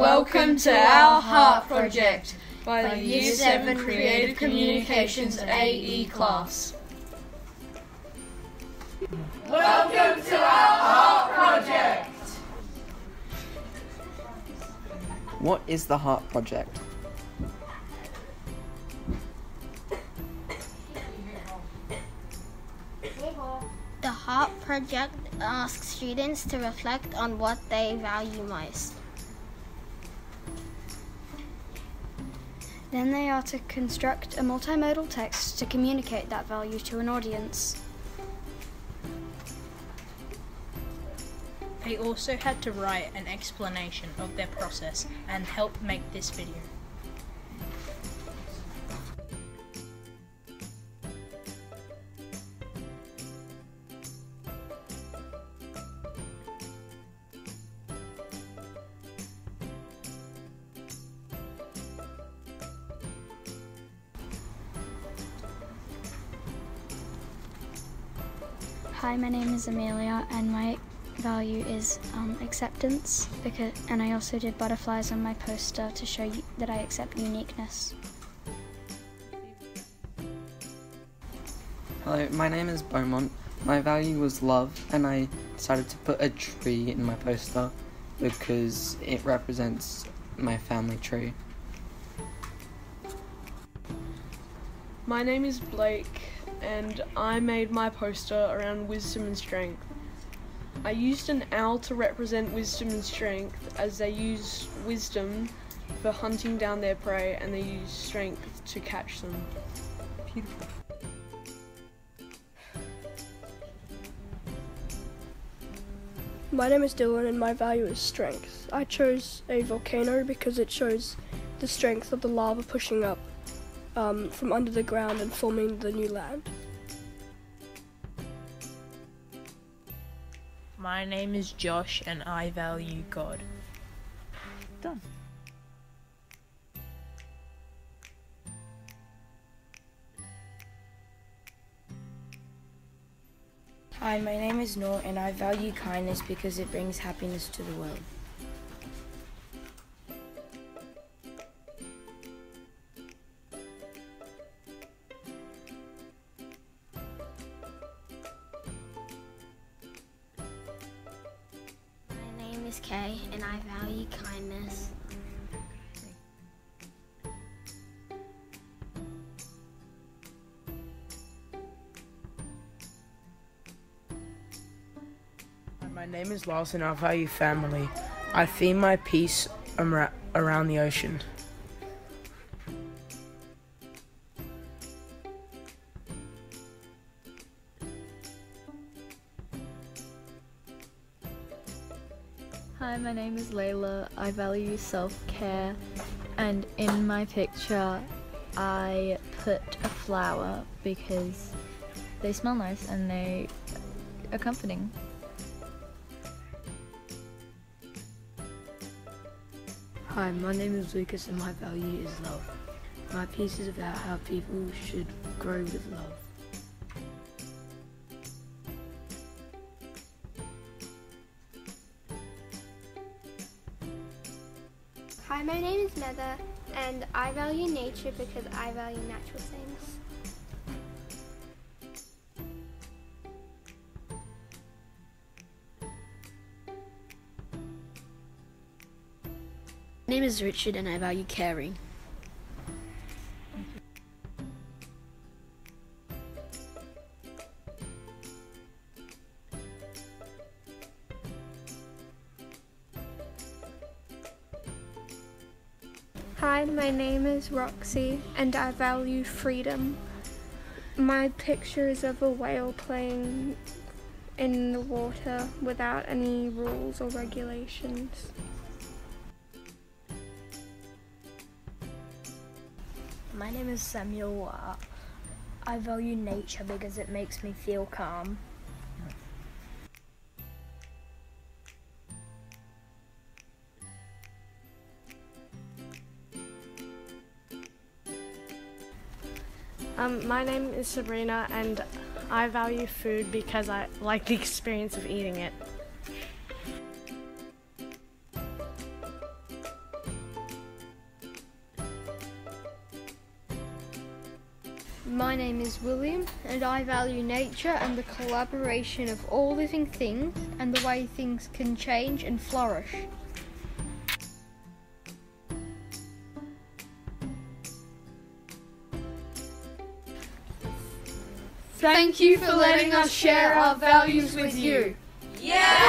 Welcome to our Heart Project by the Year 7 Creative Communications AE class. Welcome to our Heart Project! What is the Heart Project? The Heart Project asks students to reflect on what they value most. Then they are to construct a multimodal text to communicate that value to an audience. They also had to write an explanation of their process and help make this video. Hi, my name is Amelia, and my value is um, acceptance. Because, and I also did butterflies on my poster to show you that I accept uniqueness. Hello, my name is Beaumont. My value was love, and I decided to put a tree in my poster because it represents my family tree. My name is Blake, and I made my poster around wisdom and strength. I used an owl to represent wisdom and strength as they use wisdom for hunting down their prey and they use strength to catch them. Beautiful. My name is Dylan and my value is strength. I chose a volcano because it shows the strength of the lava pushing up um, from under the ground and forming the new land. My name is Josh and I value God. Done. Hi, my name is Noor and I value kindness because it brings happiness to the world. Is Kay, and I value kindness. My name is Lawson. I value family. I theme my amra- around the ocean. Hi, my name is Layla. I value self care, and in my picture, I put a flower because they smell nice and they are comforting. Hi, my name is Lucas and my value is love. My piece is about how people should grow with love. Hi, my name is Nether, and I value nature because I value natural things. My name is Richard and I value caring. Hi, my name is Roxy, and I value freedom. My picture is of a whale playing in the water without any rules or regulations. My name is Samuel. I value nature because it makes me feel calm. Um, my name is Sabrina, and I value food because I like the experience of eating it. My name is William, and I value nature and the collaboration of all living things and the way things can change and flourish. Thank you for letting us share our values with you. Yeah!